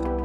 left.